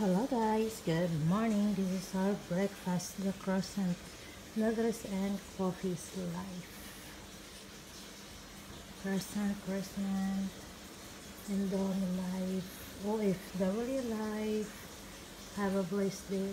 Hello guys, good morning. This is our breakfast, the croissant, noodles and coffee's life. Croissant, croissant, Indomie life, oh, OFW life. Have a blessed day.